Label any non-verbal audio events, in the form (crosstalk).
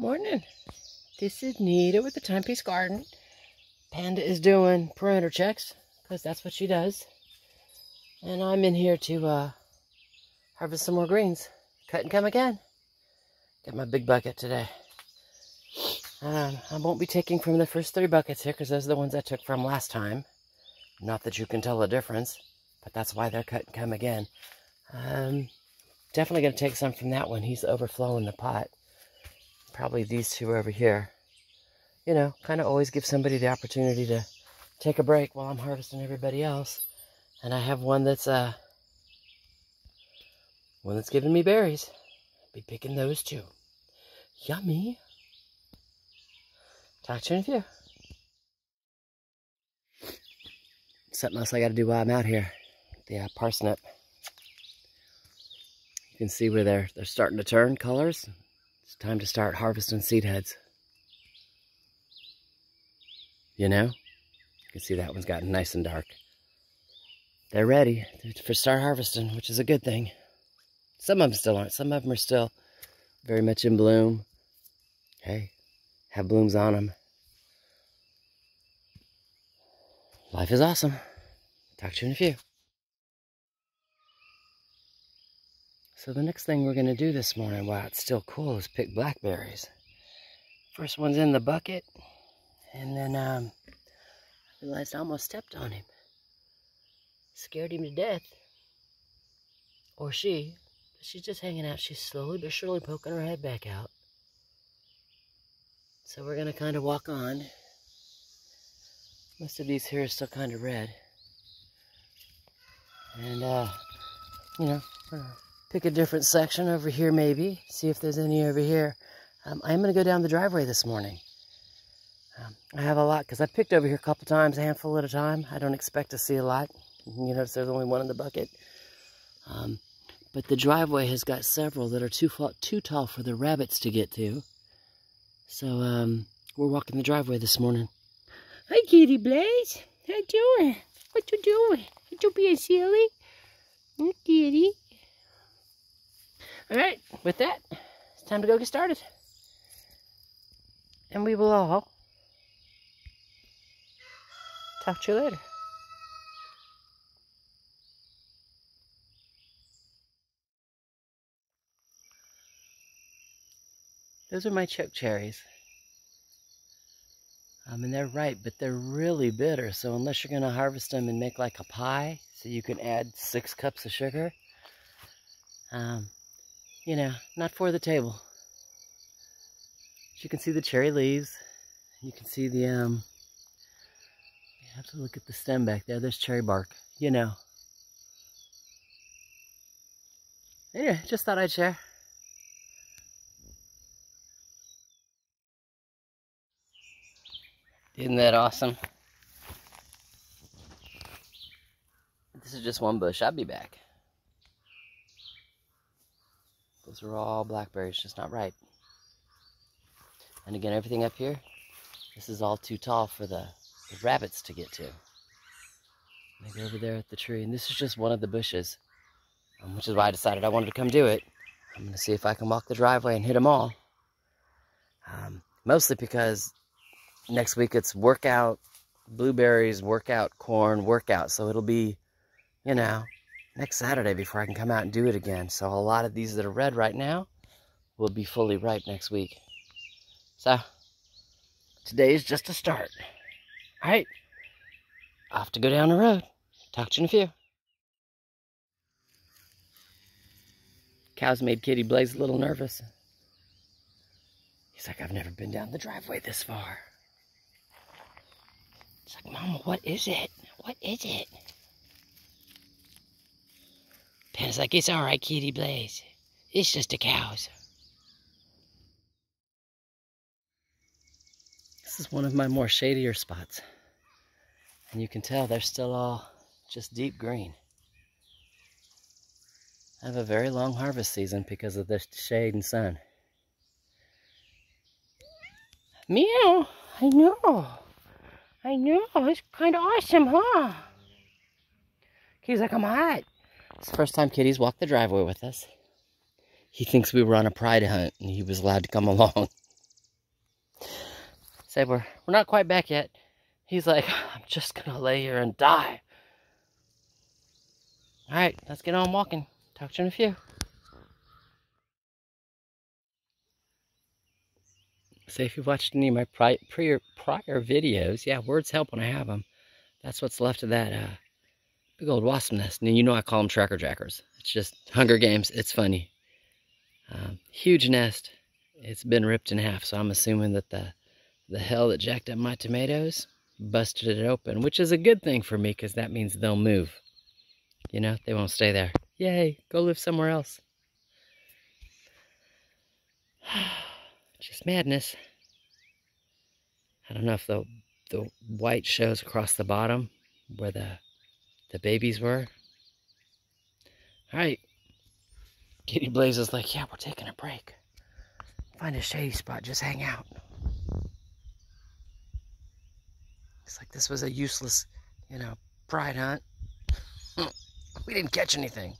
Morning. This is Nita with the Time-Peace Garden. Panda is doing perimeter checks because that's what she does. And I'm in here to uh, harvest some more greens. Cut and come again. Got my big bucket today. Um, I won't be taking from the first three buckets here because those are the ones I took from last time. Not that you can tell the difference, but that's why they're cut and come again. Um, definitely going to take some from that one. He's overflowing the pot. Probably these two over here. You know, kind of always give somebody the opportunity to take a break while I'm harvesting everybody else. And I have one that's, uh, one that's giving me berries. Be picking those too. Yummy. Talk to you in a few. Something else I got to do while I'm out here. The uh, parsnip. You can see where they're they're starting to turn colors. It's time to start harvesting seed heads. You know? You can see that one's gotten nice and dark. They're ready for start harvesting, which is a good thing. Some of them still aren't. Some of them are still very much in bloom. Hey, have blooms on them. Life is awesome. Talk to you in a few. So the next thing we're going to do this morning while it's still cool is pick blackberries. First one's in the bucket. And then um, I realized I almost stepped on him. Scared him to death. Or she. She's just hanging out. She's slowly but surely poking her head back out. So we're going to kind of walk on. Most of these here are still kind of red. And, uh, you know, pick a different section over here maybe. See if there's any over here. Um, I'm going to go down the driveway this morning. Um, I have a lot because I picked over here a couple times, a handful at a time. I don't expect to see a lot. You notice there's only one in the bucket. Um, but the driveway has got several that are too, too tall for the rabbits to get to. So um, we're walking the driveway this morning. Hi, Kitty Blaze. How you doing? What you doing? You being silly? Kitty. All right, with that, it's time to go get started. And we will all talk to you later. Those are my choke cherries. I mean, they're ripe, but they're really bitter. So unless you're going to harvest them and make like a pie, so you can add six cups of sugar, um, you know, not for the table. you can see the cherry leaves. You can see the, um, you have to look at the stem back there. There's cherry bark, you know. Anyway, just thought I'd share. Isn't that awesome? This is just one bush. I'll be back. Those are all blackberries, just not ripe. And again, everything up here, this is all too tall for the, the rabbits to get to. Maybe over there at the tree. And this is just one of the bushes, um, which is why I decided I wanted to come do it. I'm going to see if I can walk the driveway and hit them all. Um, mostly because next week it's workout blueberries, workout corn, workout. So it'll be, you know, next Saturday before I can come out and do it again. So a lot of these that are red right now will be fully ripe next week. So today is just a start. All right, off to go down the road. Talk to you in a few. Cows made Kitty Blaze a little nervous. He's like, I've never been down the driveway this far. It's like, Mama, what is it? What is it? Panda's like, it's all right, Kitty Blaze. It's just the cows. This is one of my more shadier spots. And you can tell they're still all just deep green. I have a very long harvest season because of the shade and sun. Meow, I know. I know, it's kind of awesome, huh? He's like, I'm hot. It's first time Kitty's walked the driveway with us. He thinks we were on a pride hunt and he was allowed to come along. (laughs) Say we're we're not quite back yet. He's like, I'm just gonna lay here and die. All right, let's get on walking. Talk to you in a few. So if you've watched any of my prior, prior, prior videos, yeah, words help when I have them. That's what's left of that uh, big old wasp nest. And you know I call them tracker jackers. It's just Hunger Games. It's funny. Um, huge nest. It's been ripped in half, so I'm assuming that the the hell that jacked up my tomatoes busted it open, which is a good thing for me because that means they'll move. You know, they won't stay there. Yay, go live somewhere else. (sighs) Just madness. I don't know if the the white shows across the bottom where the the babies were. All right. Kitty Blaze is like, yeah, we're taking a break. Find a shady spot, just hang out. It's like this was a useless, you know, pride hunt. (laughs) we didn't catch anything.